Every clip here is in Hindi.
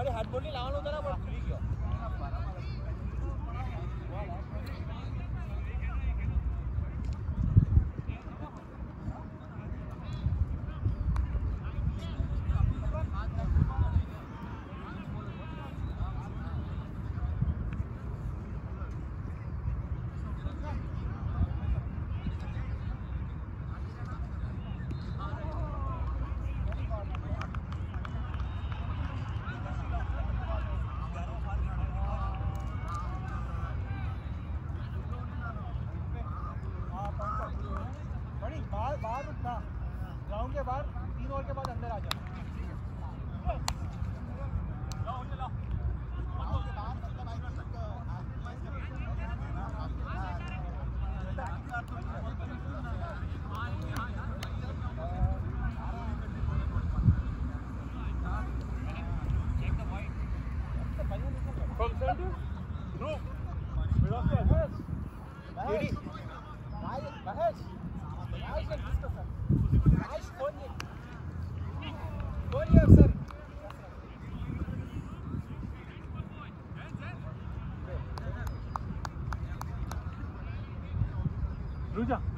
મારી હાથ બોલની લાવવાનું તને પણ ભૂલી ગયો.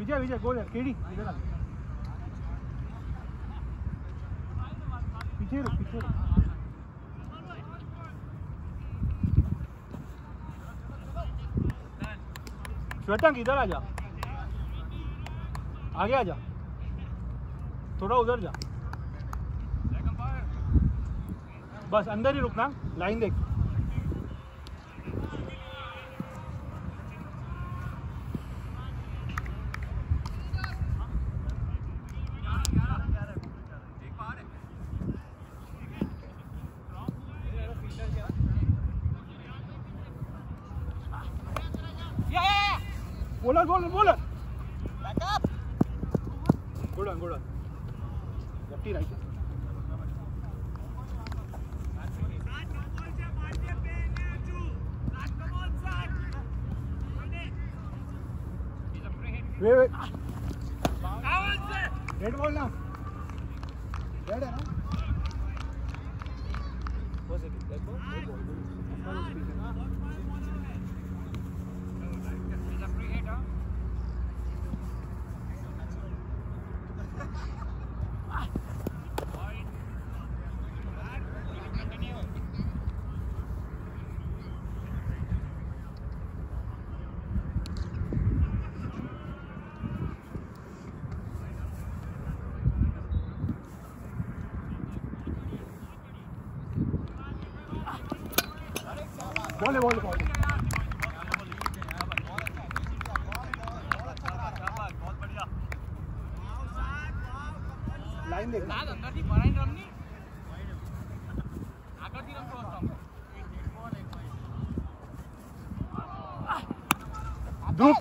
विजय विजय, गोल है, केडी, इधर आ। पीछे रुक पीछे रुक। श्वेतंक, इधर आ जा। आगे आ जा। थोड़ा उधर जा। बस, अंदर ही रुकना, लाइन देख।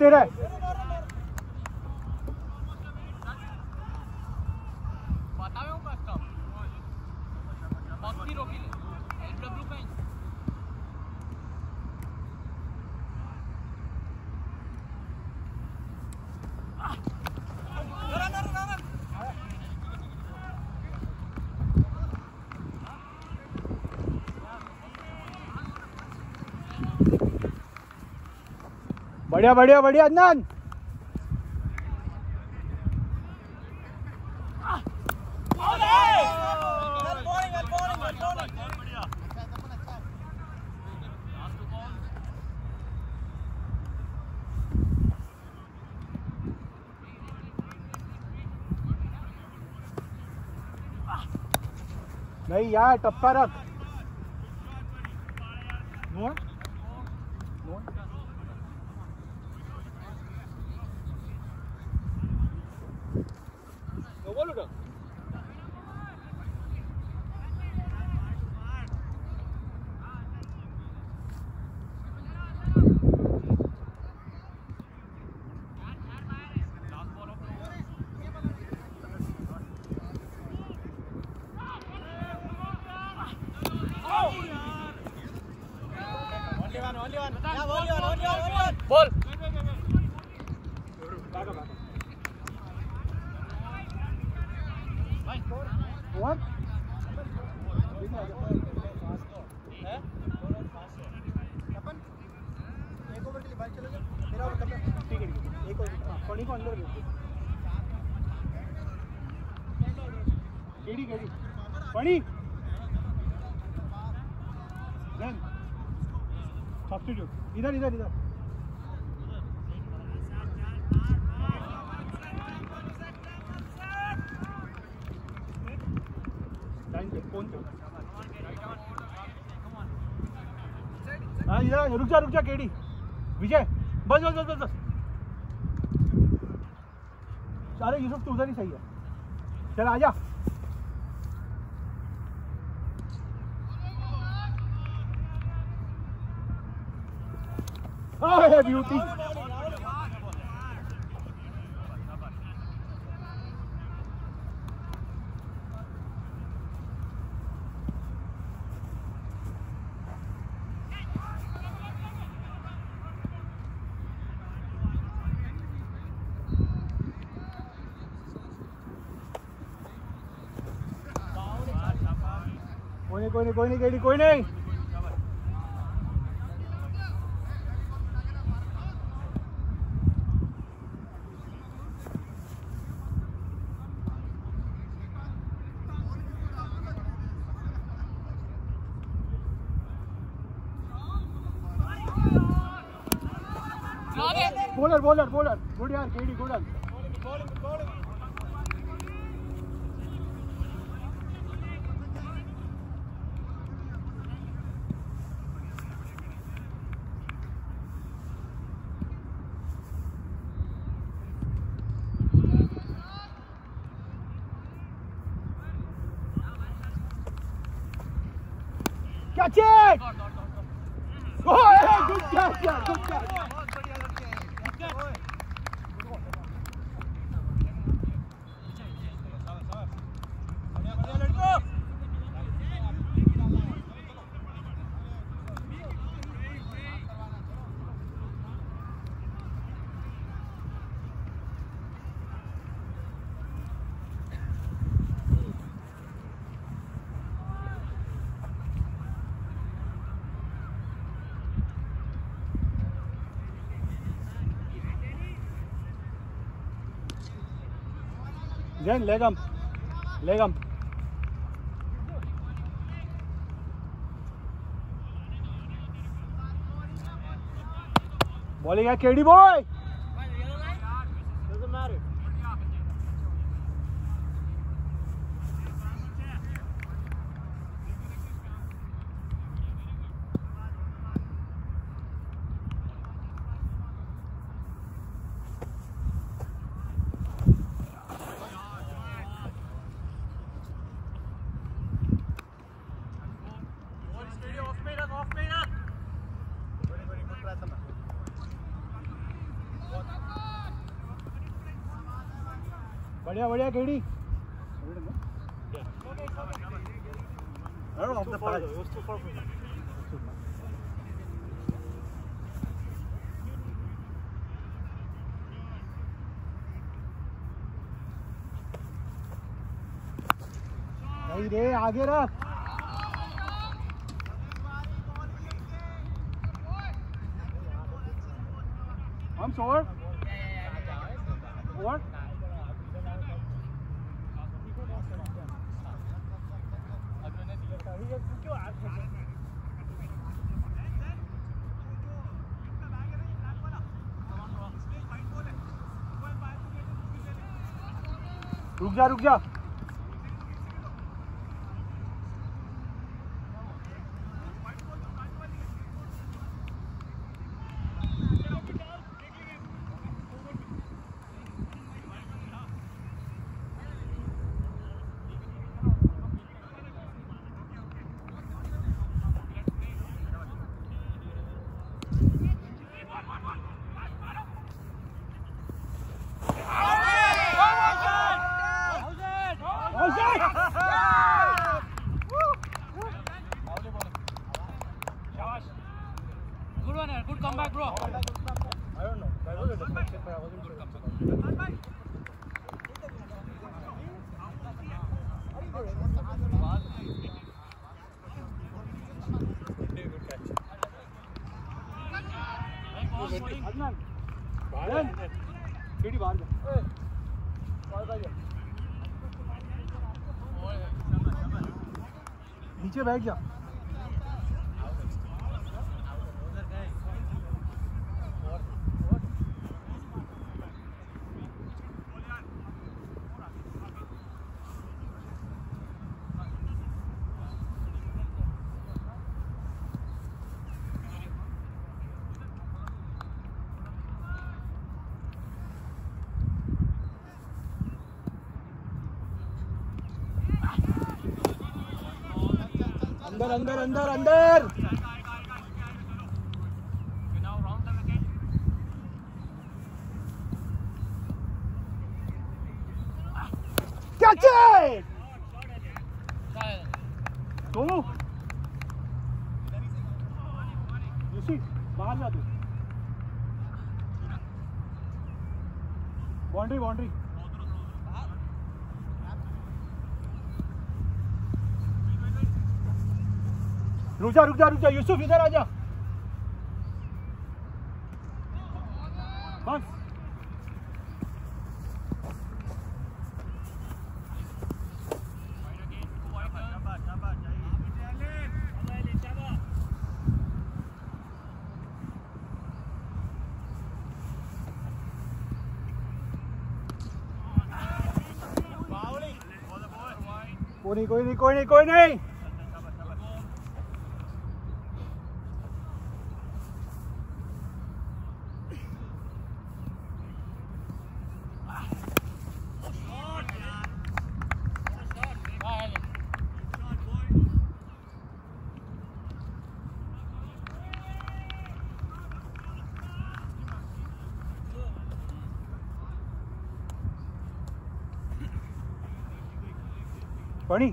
对不对？बढ़िया बढ़िया बढ़िया अदनान नहीं यार टप्पा रख। इधर इधर लाइन पे हाँ रुक जा रुक जा केडी विजय, बस बस बस बस बस। अरे यूसुफ तू उधर ही सही है। चल आजा अरे ब्यूटी कोई नहीं कोई नहीं कोई नहीं केडी कोई नहीं bowler, bowler. Good yaar, KD, good yaar. Catch it! Oh, yeah, good catch, yeah, good catch. Jen, leg him. Leg him. Bowling है केडी बॉय बढ़िया बढ़िया केड़ी आई डोंट रे आगे रख। हम छोड़ रुक जा रुक जा। belki. अंदर अंदर अंदर अंदर। क्या round them again. Catch it Silence. Sonu UC बाहर जा तू बाउंड्री बाउंड्री रुक जा रुक जा रुक जा यूसुफ इधर आ जा बस कोई नहीं कोई नहीं कोई नहीं कोई नहीं Silence. पानी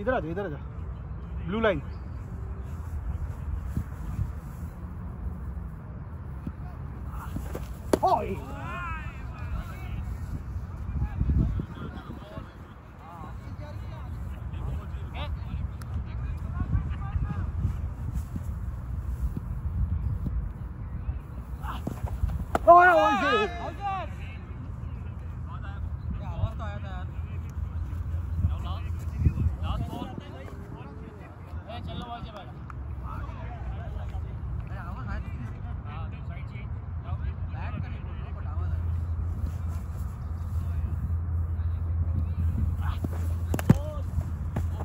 इधर आ जा इधर आ जा ब्लू लाइन ओए Okay? ओए ओए Outside. क्या आवाज़ तो आया था यार Now last. Last ball. ए चलो बॉल से पहले अरे आवाज़ आया तो हाँ साइड चेंज बैट का नहीं बोल रहा बट आवाज़ आया Ball.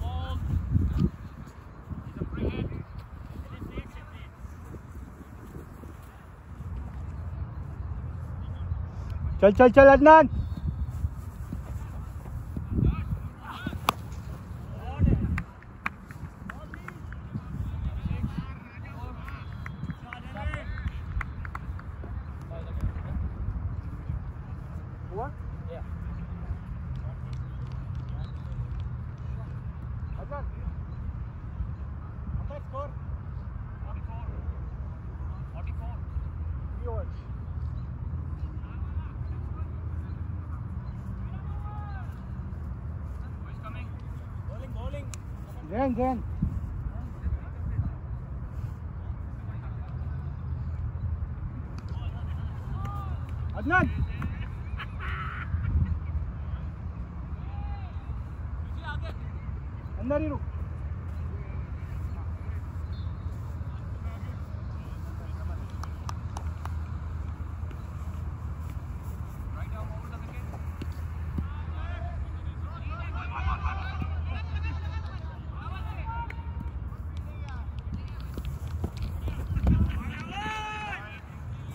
Ball. It's a free hit. चल चल चल अदनान हुआ Yeah. अदनान अपना score 44. 44. Three overs Who is coming? Bowling, bowling. Jain Jain Adnan अंदर ही रुक Right arm over the wicket.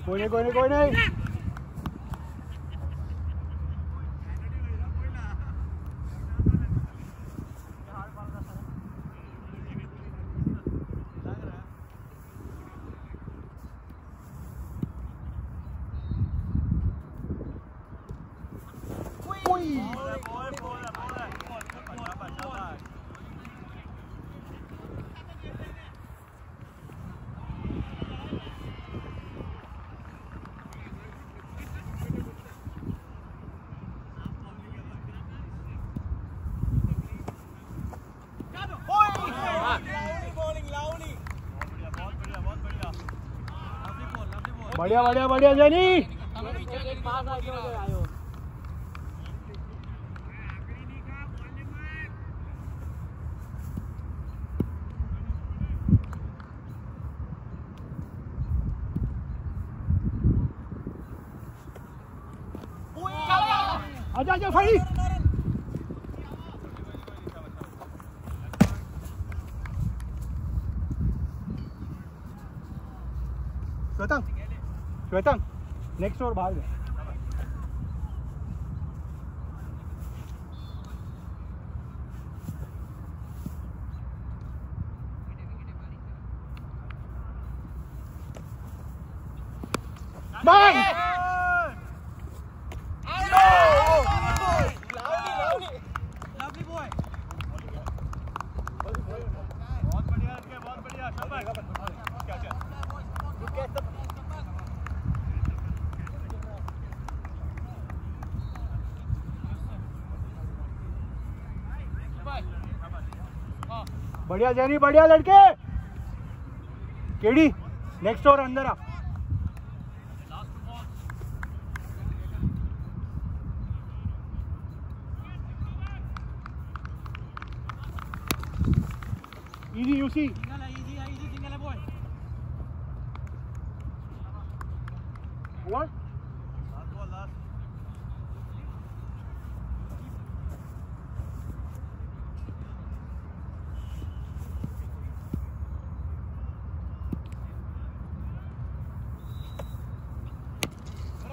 कोई नहीं कोई नहीं कोई नहीं बढ़िया बढ़िया बढ़िया जैनी। आजा आजा फाड़ी श्वेतांग नेक्स्ट ओवर बाहर गए Bang! लवली बॉय बहुत बढ़िया लड़के बहुत बढ़िया शाबाश क्या क्या बढ़िया जैनी बढ़िया लड़के। केडी नेक्स्ट ओवर अंदर आ। इजी यूसी सिंगल है इजी है इजी सिंगल है बॉय What?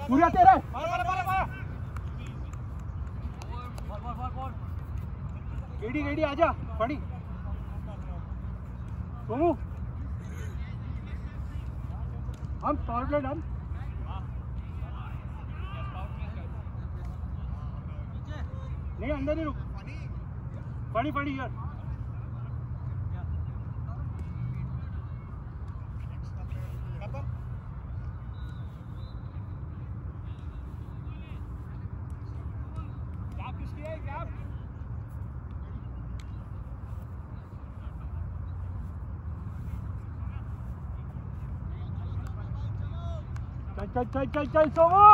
पूरा तेरा है। मार मार मार मार बॉल बॉल बॉल बॉल गेडी गेडी आजा फड़ी सोमू हम पावर प्ले डन नहीं अंदर ही रुक फड़ी फड़ी यार चल चल चल चल चल सोमू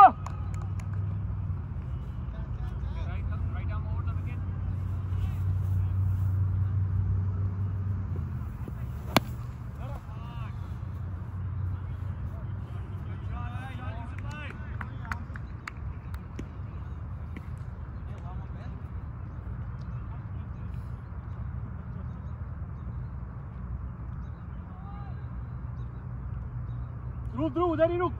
ध्रुव ध्रुव उधर ही रुक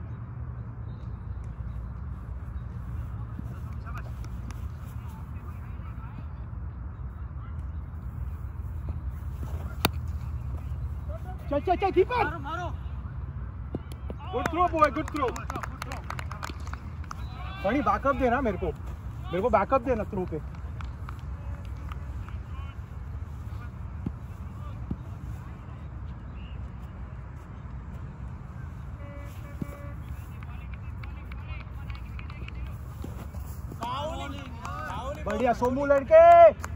चल चल चल कीपर मारो। मारो good throw boy good throw बड़ी बैकअप देना मेरे को। मेरे को बैकअप देना थ्रो पे। बढ़िया सोमू लड़के।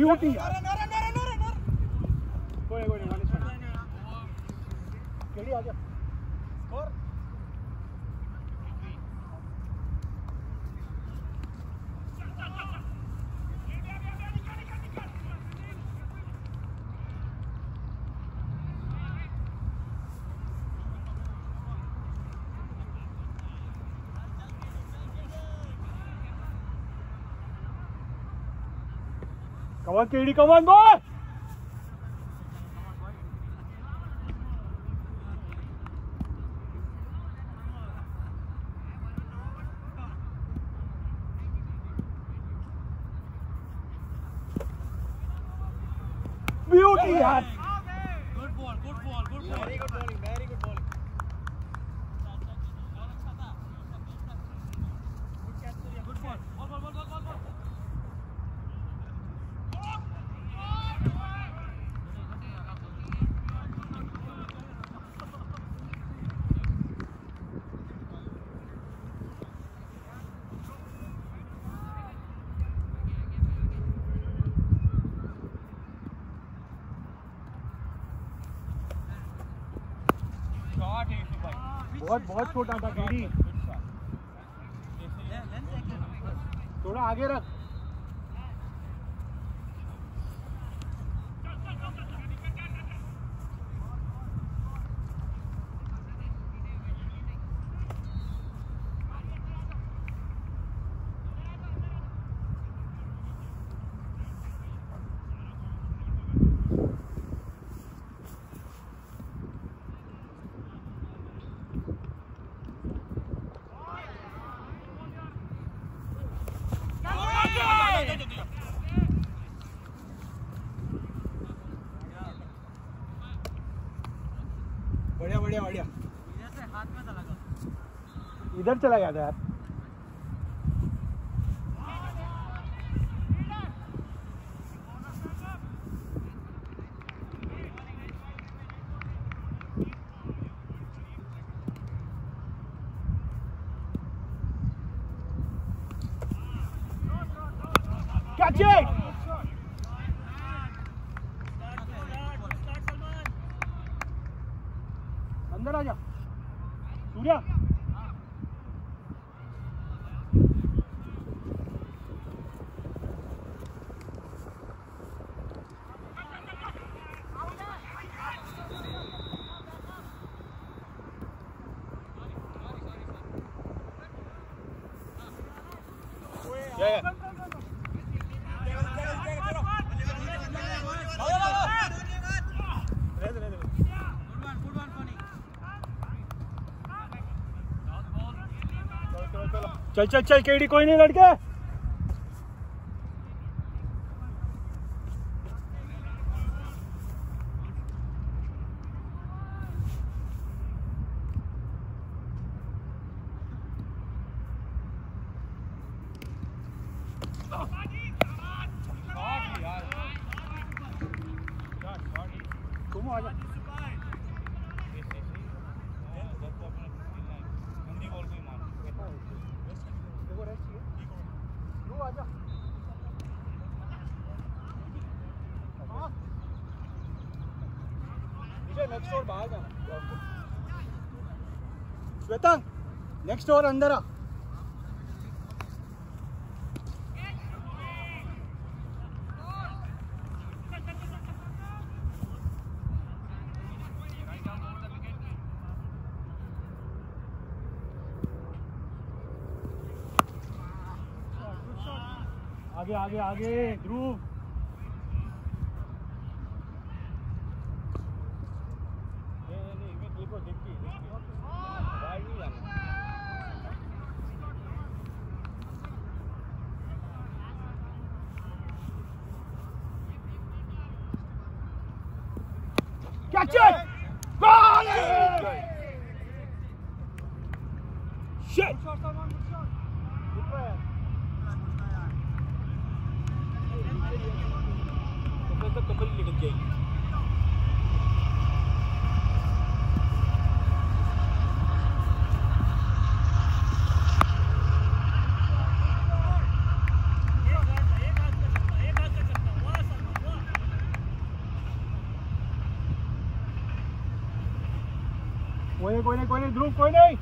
beauty Come on, Katie, come on, boy! Beauty hat! बहुत बहुत छोटा था कीड़ी थोड़ा आगे रख। इधर चला गया था यार। चल चल चल केड़ी कोई नहीं लड़के। और अंदर आ। आगे आगे आगे Dhruv. Catch it! Got it! Shit! Couple निकल जाएगी कोई ध्रुव कोई नहीं।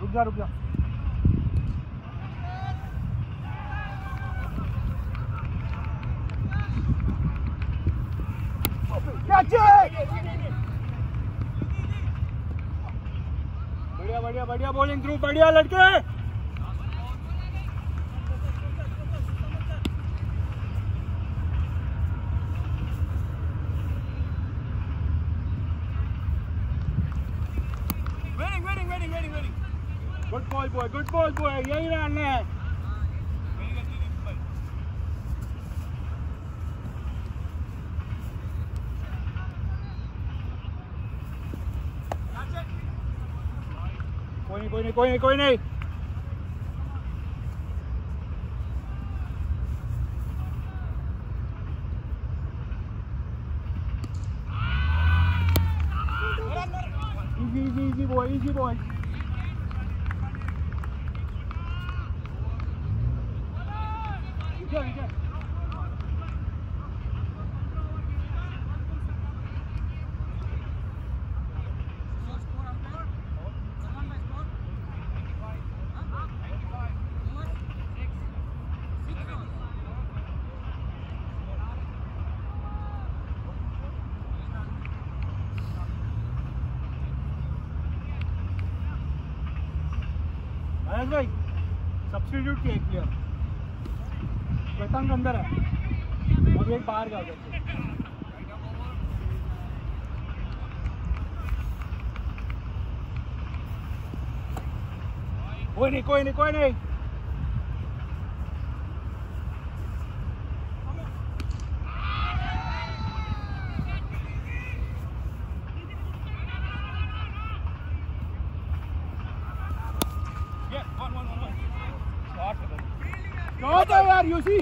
रुक जा रुक जा। बढ़िया बढ़िया बढ़िया बॉलिंग थ्रू बढ़िया लड़के। बॉय गुड बॉल बॉय यही रन है Winning at the Mumbai. कोई नहीं कोई नहीं कोई नहीं कोई नहीं easy easy easy boy easy boy Vijay Vijay Mahesh भाई सब्सिट्यूट किया अंदर है। और एक बाहर का उधर कोई नहीं कोई नहीं कोई नहीं Yeah, one, one, one, one. Shot with it. क्या था यार यूसी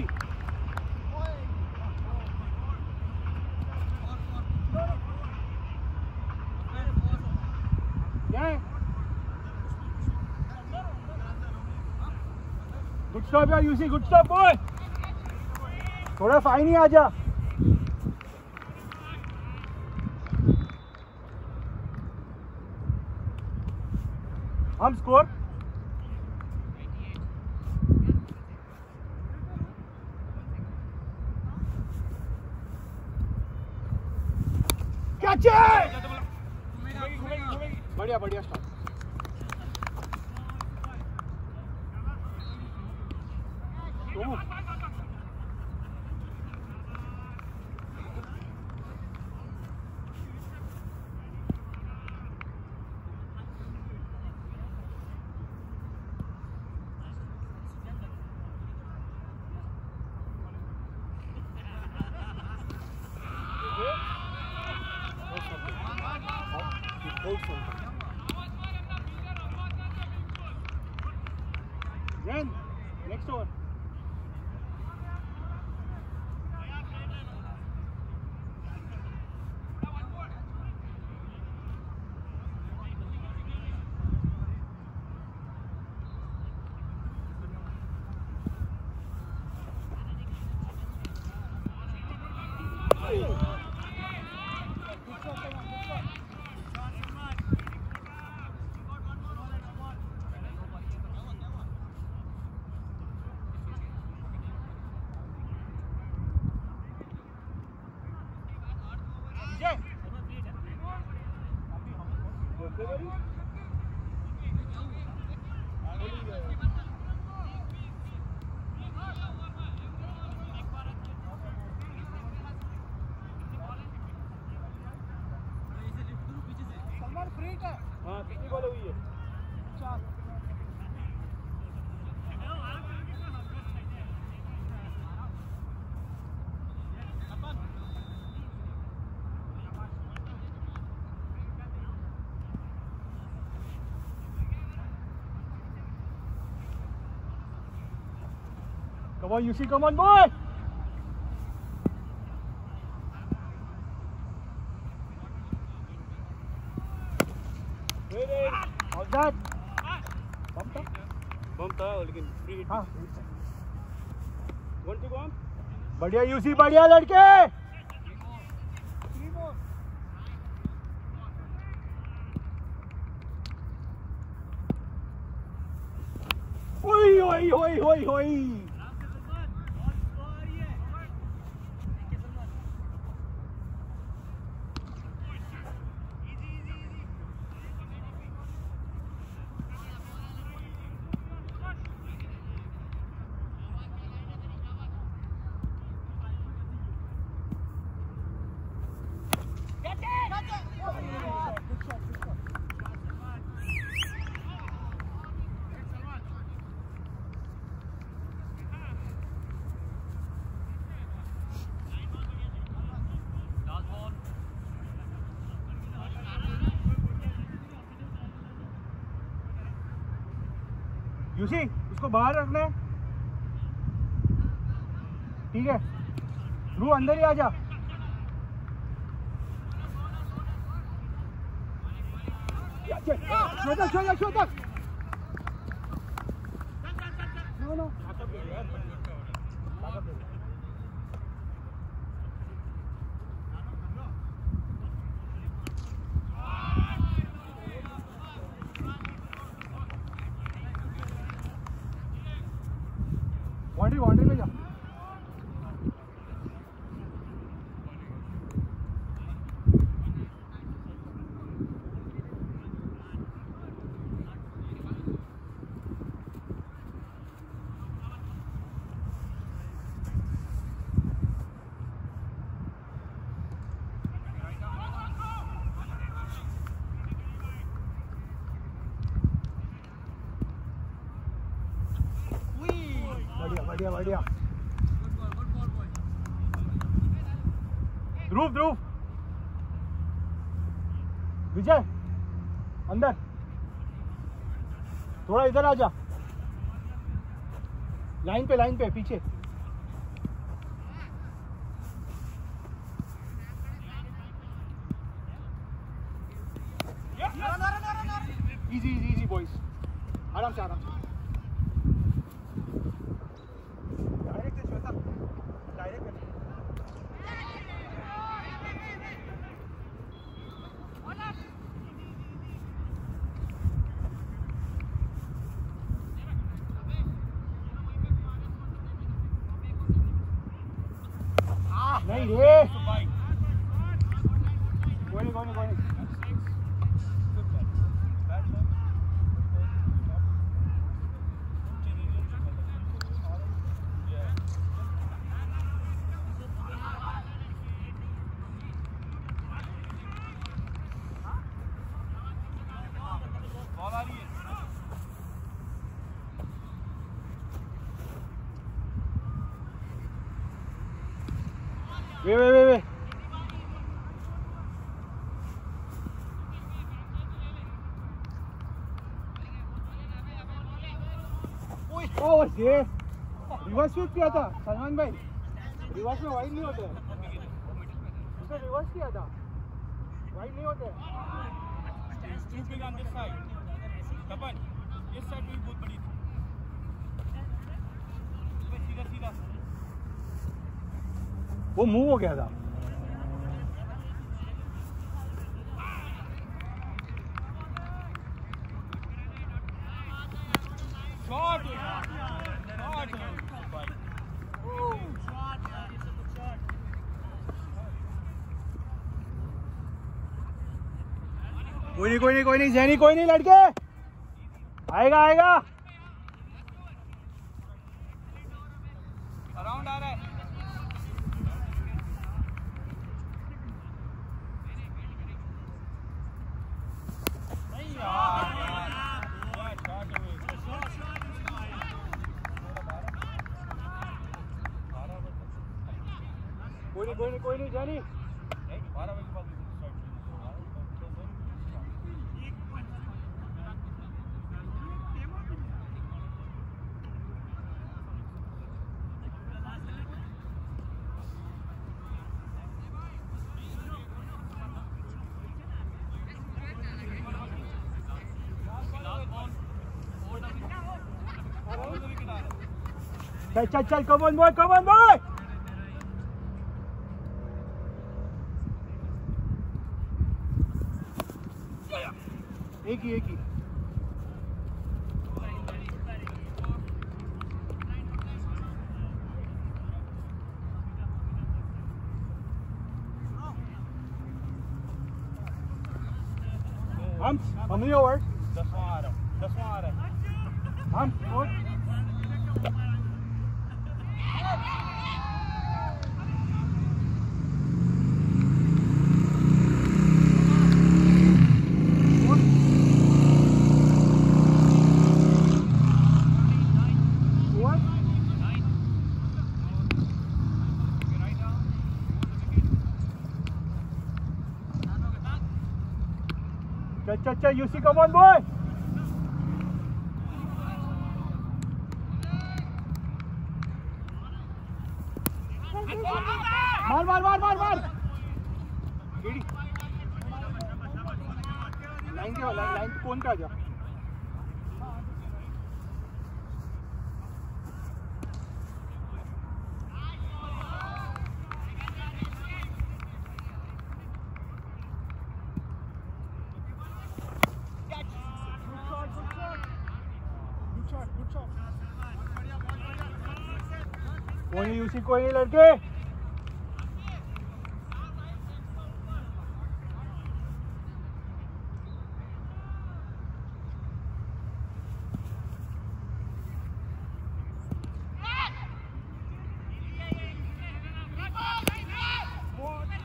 क्या है गुड स्टॉप यार यूसी गुड स्टॉप बॉय थोड़ा फाइन ही आ जा। हम स्कोर. बढ़िया बढ़िया stop Come on, UC, come on, boy! How's that? बम था लेकिन फ्री हिट हाँ वन टू बम बढ़िया यूसी बढ़िया लड़के! ओई ओई ओई ओई ओई। उसको बाहर रखना है ठीक है रू अंदर ही आ जा छोटा छोटा शोधक बाउंड्री बाउंड्री जा बढ़िया बढ़िया बढ़िया ध्रुव ध्रुव विजय अंदर थोड़ा इधर आ जा। लाइन पे लाइन पे पीछे इजी इजी इजी बॉयज़ आराम से आराम से डायरेक्ट है श्वेता डायरेक्ट है नहीं रे बाई कोई नहीं कोई नहीं कोई नहीं Good ball. Bad ball. Good ball. Stop. Yeah. बॉल आ रही है वे वे वे वे ओ ये? रिवर्स स्वीप किया था सलमान भाई? रिवर्स में वाइड नहीं होते। उसने रिवर्स किया था। वाइड नहीं होते। Stupid on this side. Tapan, इस साइड भी बहुत बड़ी थी सीधा सीधा वो मूव हो गया था। कोई नहीं कोई नहीं कोई नहीं, जैनी, कोई नहीं, लड़के। आएगा आएगा। Chạy, chạy, chạy, có bơn bôi, có bơn bôi Eki, Eki Hans, van de jongens. You see, come on, boy. कोई नहीं लड़के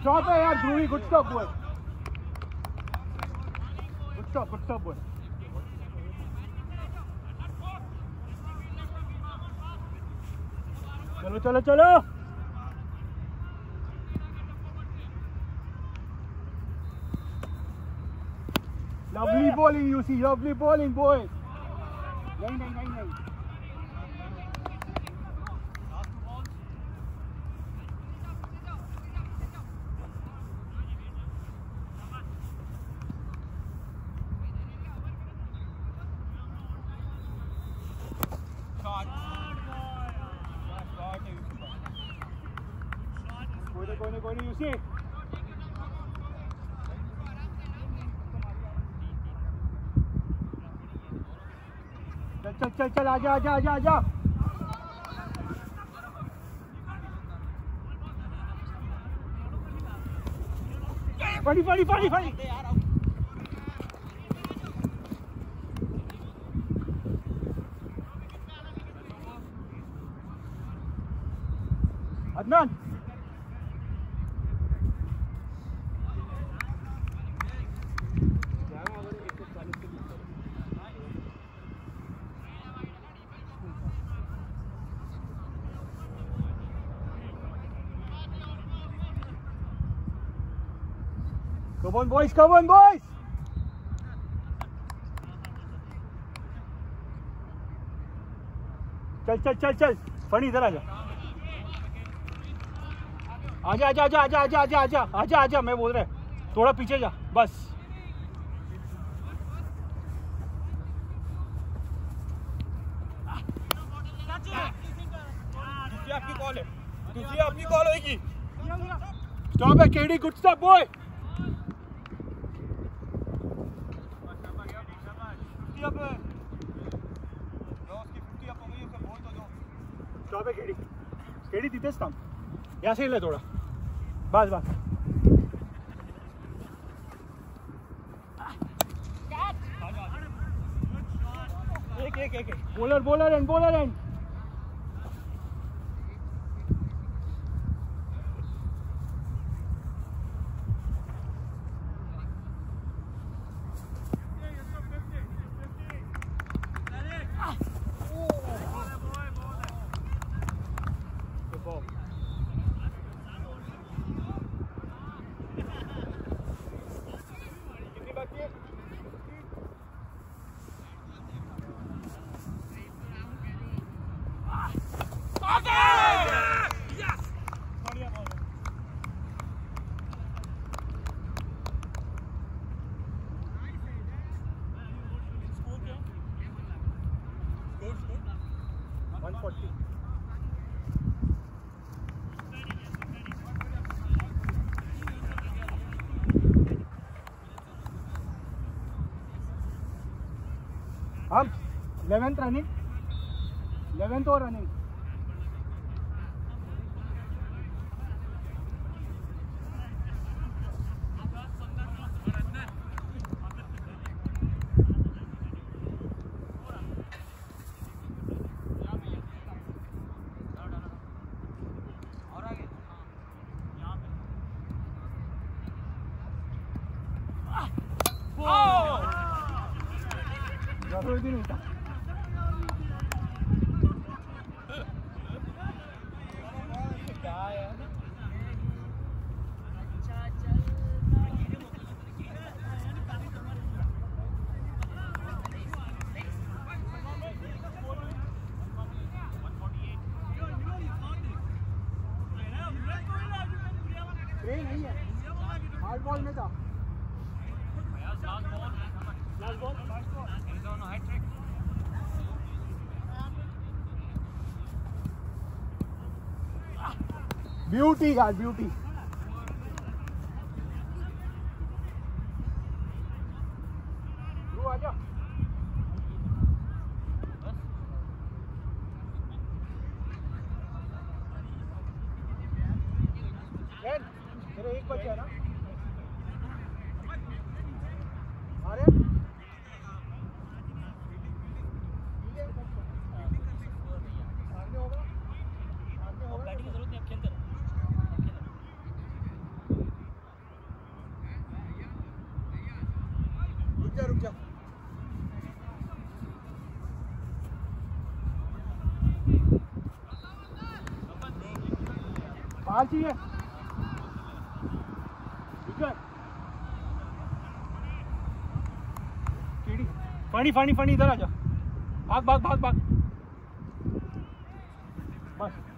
Drop it, Drewy. Good stop, boy. Good stop, good stop, boy. চলো চলো চলো Lovely bowling, you see. Lovely bowling, boys. Nine, nine, nine, nine. चल चल आजा आजा आजा आजा पड़ी पड़ी पड़ी पड़ी। On, boys. Come on, boys. चल चल चल चल। फनी इधर आजा आजा आजा आजा आजा आजा आजा आजा आजा आजा मैं बोल रहा थोड़ा पीछे जा बस। आपकी कॉल है। आपकी कॉल होगी। स्टॉप है KD good stop boy fifty up उसकी केड़ी केड़ी दीते से ले थोड़ा। बस बस। एक एक एक bowler bowler end bowler end eleventh running eleventh और रनिंग। Beauty, guys, beauty. फणी फणी फणी इधर आ जा। भाग भाग भाग भाग। बस।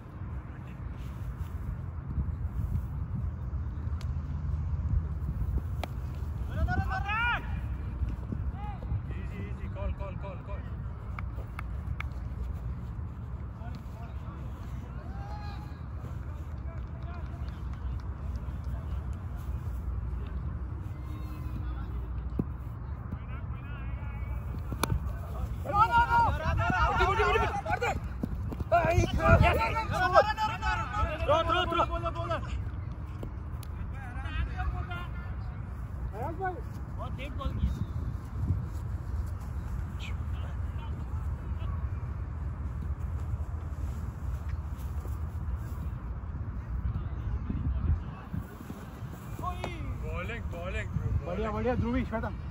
बढ़िया ध्रुवी श्वेता।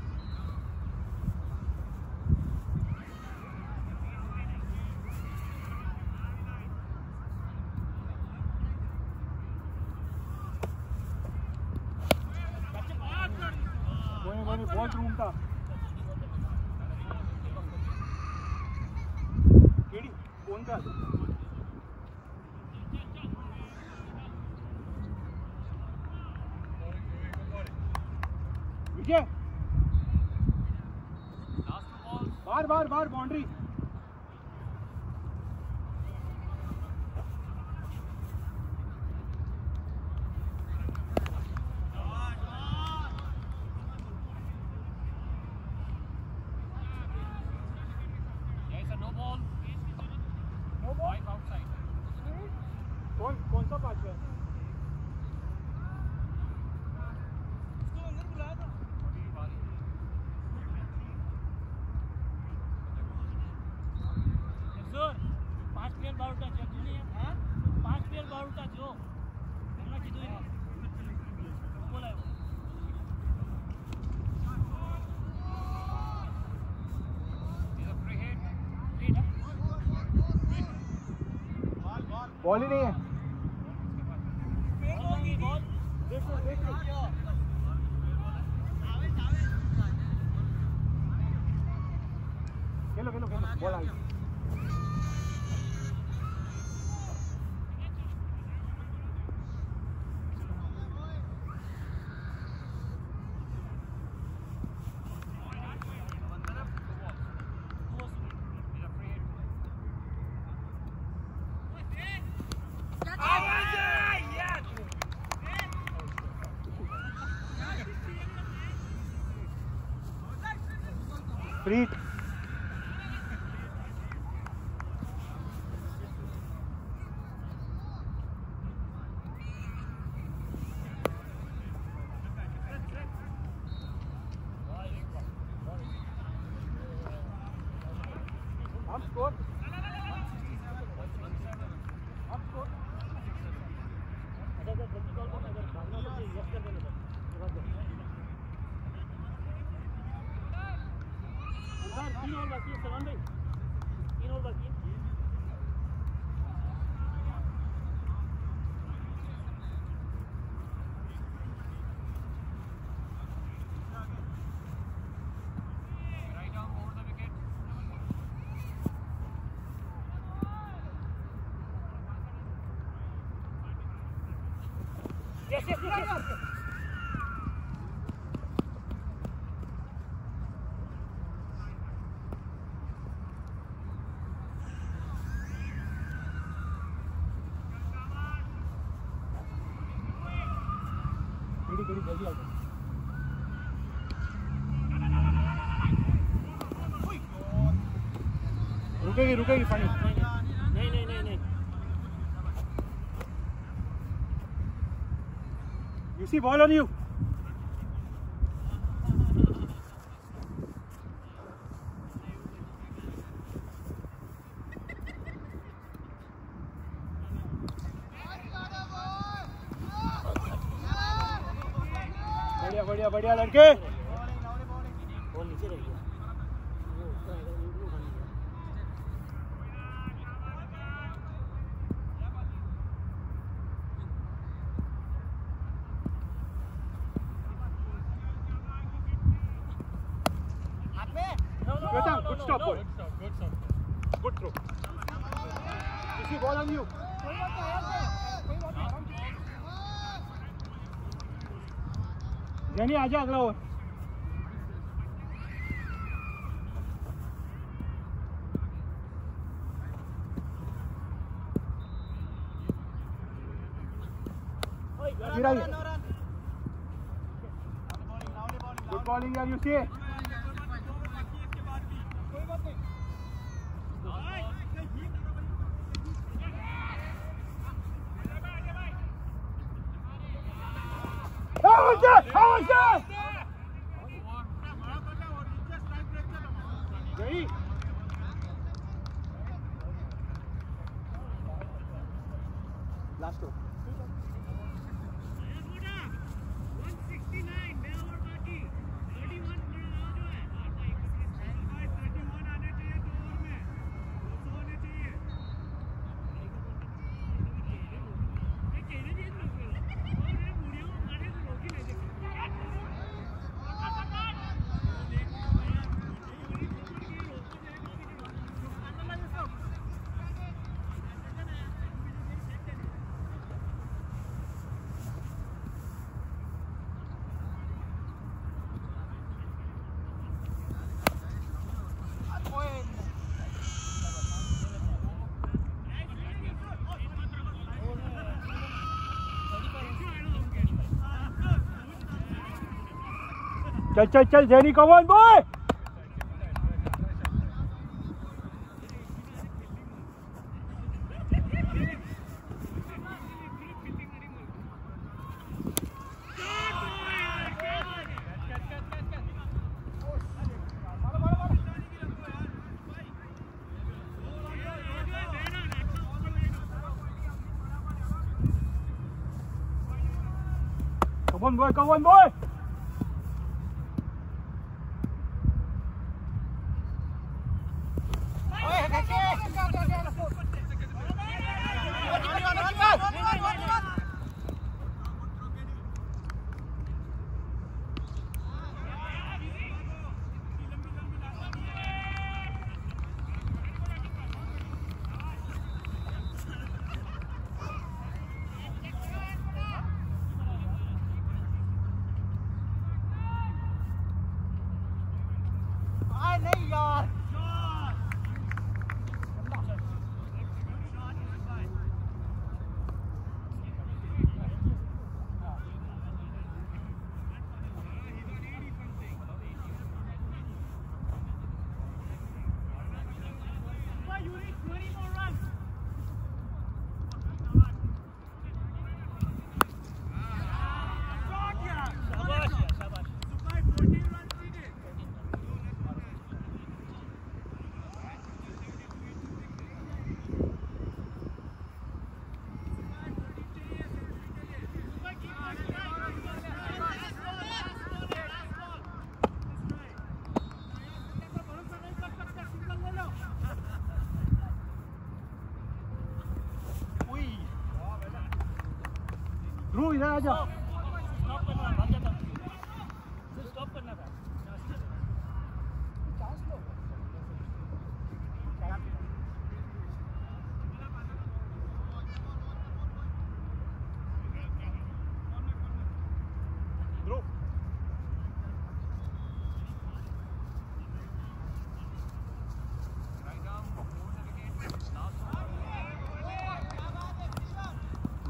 कौन कौन सा पाँच है Olha, Lirinha. Né? Orhan Bey. Yes, yes, yes, yes. रुकेगी रुकेगी पानी नहीं नहीं नहीं नहीं। You see ball on you. बढ़िया बढ़िया बढ़िया लड़के बॉल नीचे रह गया वो ऊपर आएगा, वो उठा नहीं गया। No, no, Good no, time, no, good no, stop, no. boy. Good throw. You see ball on you. जैनी आजा अगला ओवर ओए, फिर आइए। गुड बॉलिंग चल चल चल Jaini come on boy Come on boy, come on boy.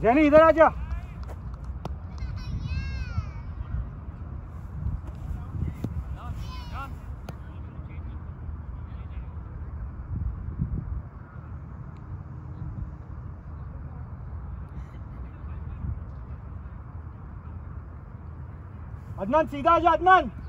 Jainy इधर आ जा। अदनान सीधा आ जा अदनान।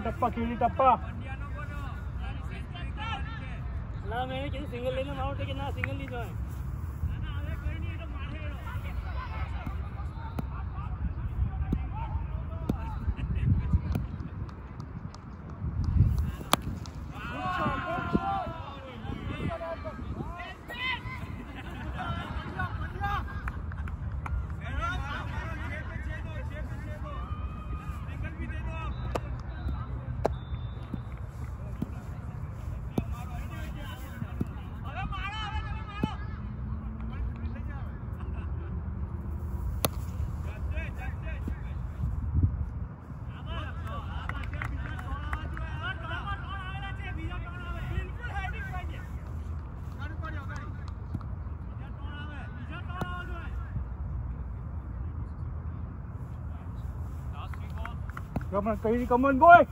टप्पा कीड़ी टप्पा। ना मैंने किसी सिंगल लेना माउंट है कि ना सिंगल ली जो है? Come on, Kairi, come on, boy.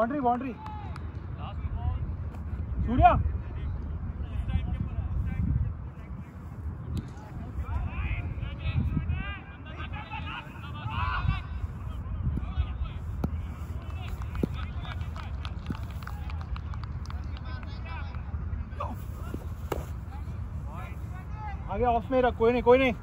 Boundary boundary off में रख कोई नहीं कोई नहीं।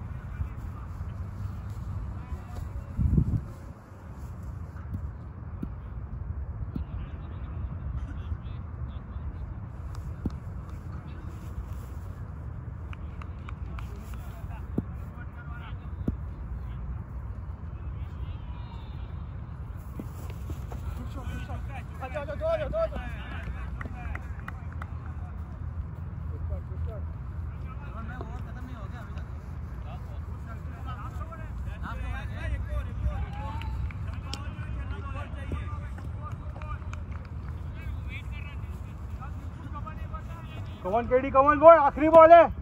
Come on KD Kamal boy आखिरी बॉल है।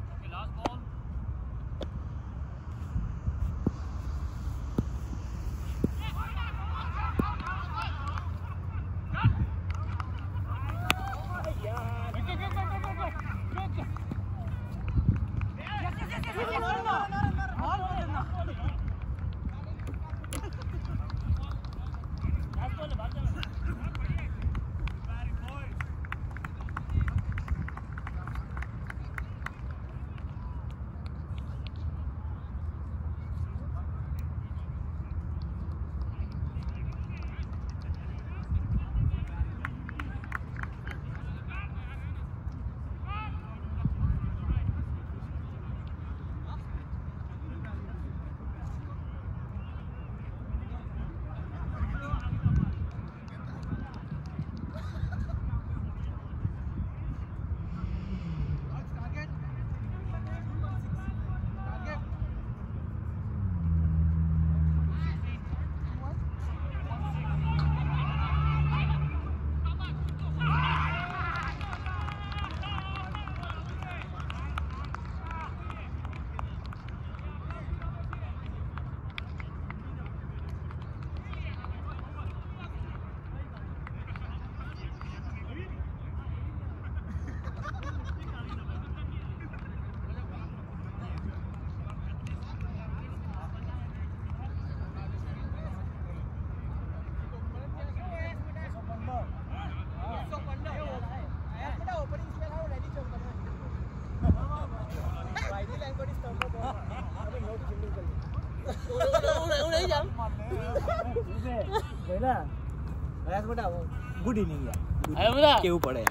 કેવું પડે